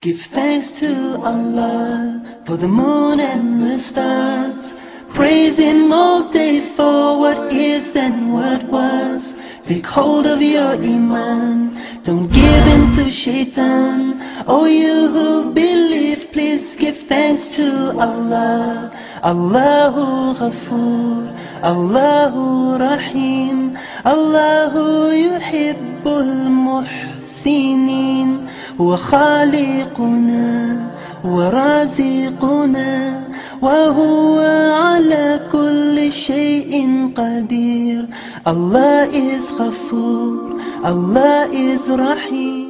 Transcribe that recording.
Give thanks to Allah for the moon and the stars. Praise Him all day for what is and what was. Take hold of your Iman, don't give in to Shaitan. Oh, you who believe, please give thanks to Allah. Allahu Ghafoor, Allahu Rahim, Allahu Yuhibbul Muhsinin. هو خالقنا ورازقنا وهو على كل شيء قدير Allah is غفور Allah is رحيم